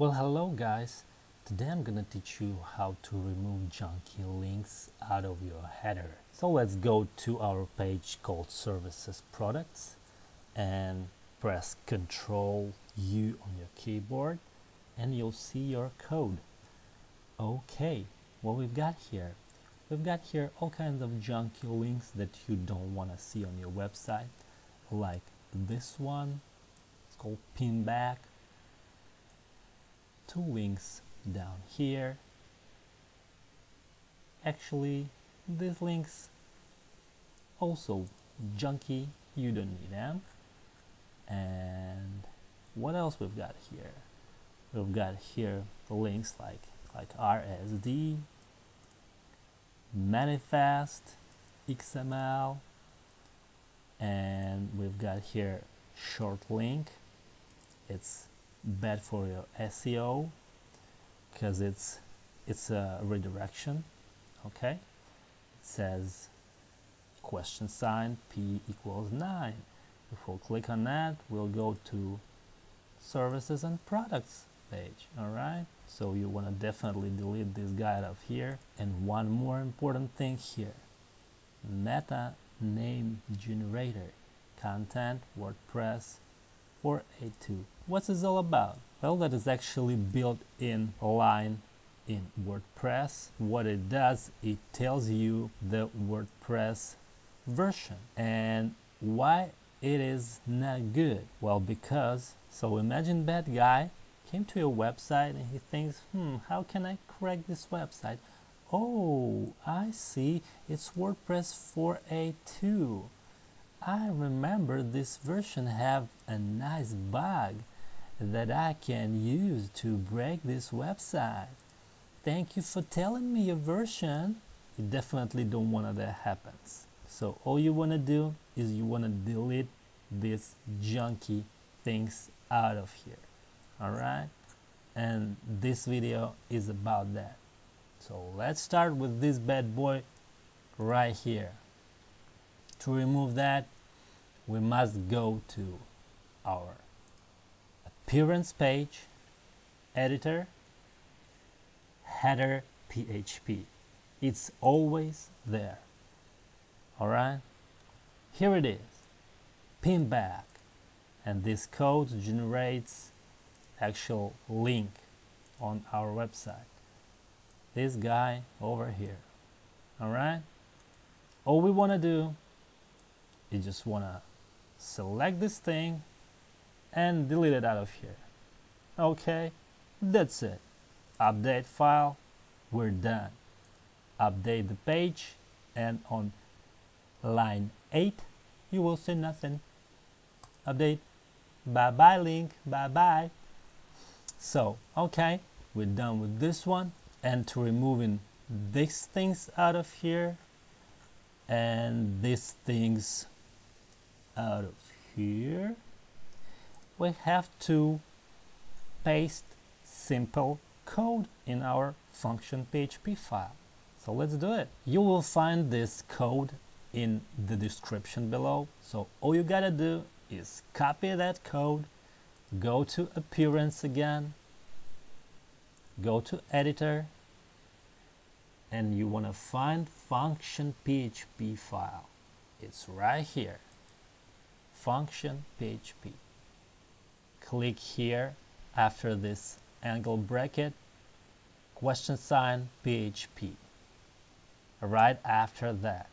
Well, hello guys. Today I'm gonna teach you how to remove junky links out of your header. So let's go to our page called Services Products and press Ctrl U on your keyboard and you'll see your code. Okay, what we've got here? We've got here all kinds of junky links that you don't want to see on your website like this one, it's called Pingback two links down here. Actually these links also junky you don't need them. And what else we've got here? We've got here links like like RSD manifest XML and we've got here short link. It's bad for your SEO because it's it's a redirection okay? It says question sign p equals 9 if we'll click on that we'll go to services and products page alright so you want to definitely delete this guy out of here. And one more important thing here meta name generator content WordPress 482 What's this all about? Well, that is actually built in line in WordPress. What it does, it tells you the WordPress version and why it is not good. Well, because, so imagine that guy came to your website and he thinks, hmm, how can I correct this website? Oh, I see, it's WordPress 4.8.2. I remember this version have a nice bug that I can use to break this website. Thank you for telling me your version. You definitely don't want that happens. So all you want to do is you want to delete these junky things out of here. Alright? And this video is about that. So let's start with this bad boy right here. To remove that, we must go to our appearance page, editor, header PHP. It's always there. Alright? Here it is. Pingback. And this code generates actual link on our website. This guy over here. Alright? All we want to do is just want to select this thing and delete it out of here. Okay, that's it. Update file, we're done. Update the page and on line 8 you will see nothing. Update, bye bye link, bye bye. So, okay, we're done with this one and to removing these things out of here and these things out of here we have to paste simple code in our function PHP file. So let's do it. You will find this code in the description below. So all you gotta do is copy that code, go to appearance again, go to editor, and you wanna find function PHP file. It's right here, function PHP click here after this angle bracket question sign PHP right after that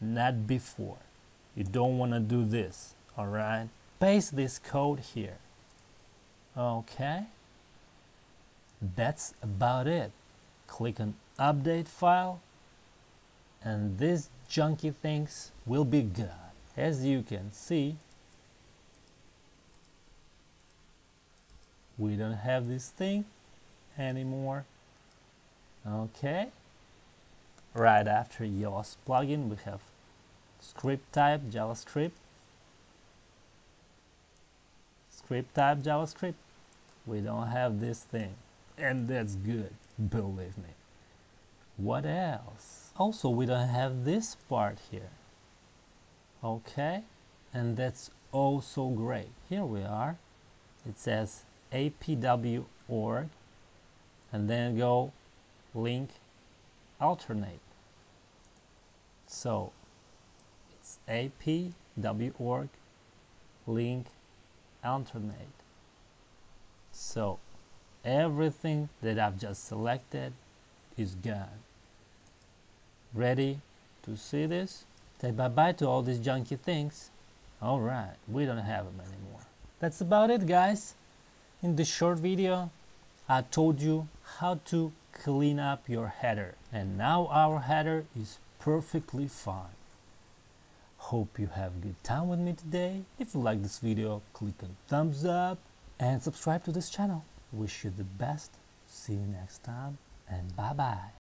not before. You don't want to do this all right paste this code here. Okay. That's about it. Click on update file and these junky things will be gone as you can see we don't have this thing anymore. Okay. Right after Yoast plugin we have script type JavaScript. Script type JavaScript. We don't have this thing. And that's good believe me. What else? Also we don't have this part here. Okay. And that's also great. Here we are. It says apw.org and then go link alternate. So it's apw.org link alternate. So everything that I've just selected is gone. Ready to see this? Say bye-bye to all these junky things. Alright, we don't have them anymore. That's about it guys. In this short video, I told you how to clean up your header. And now our header is perfectly fine. Hope you have a good time with me today. If you like this video, click on thumbs up and subscribe to this channel. Wish you the best. See you next time and bye bye.